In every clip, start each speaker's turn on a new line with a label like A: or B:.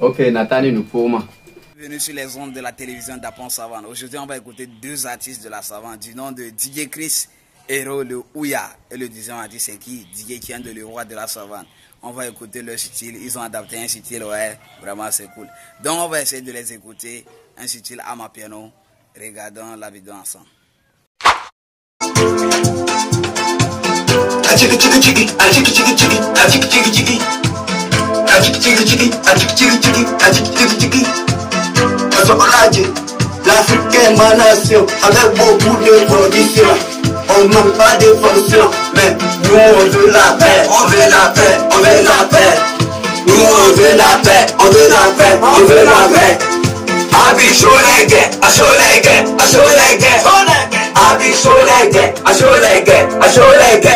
A: Ok, Nathan nous pour
B: Bienvenue sur les ondes de la télévision d'Apon Savane. Aujourd'hui, on va écouter deux artistes de la savane du nom de DJ Chris Hero le Ouya. Et le deuxième artiste, c'est qui? DJ Kian de le roi de la savane. On va écouter leur style. Ils ont adapté un style, ouais, vraiment c'est cool. Donc, on va essayer de les écouter. Un style à ma piano. Regardons la vidéo ensemble.
C: A chiki chiki chiki, a chiki ajik ciki ma nation avec beaucoup de conditions On manque pas de fonctions mais nous on veut la paix, on veut la paix, on veut la paix Nous on veut la paix, on veut la paix, on veut la paix Abi şolege, aşolege, aşolege Abi şolege, aşolege, aşolege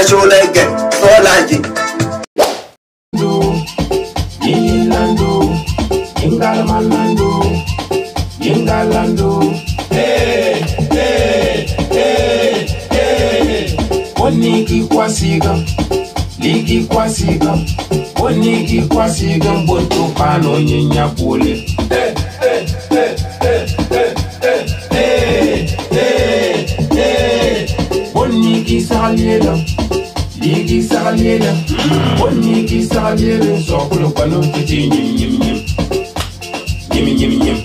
C: aṣọlẹ̀gẹ̀ sọ́làjì.
D: Yingalando, Yingalando, Yingalando, hey, hey, hey, hey. Ó ní kí Kwasi gan, lígi Kwasi gan, ó. bon nigi sagaliela nigi sagaliela bon nigi sagaliela sɔkulo kpanu tete nyim nyim nyim nyim nyim nyim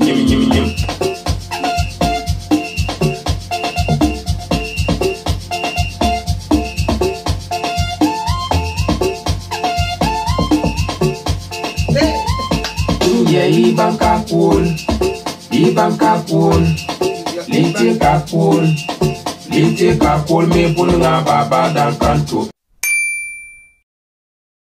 D: nyim nyim nyim. Ibam ka pool, Ibam ka pool, Lintin ka pool liti kakul me pul nga baba dan kanto.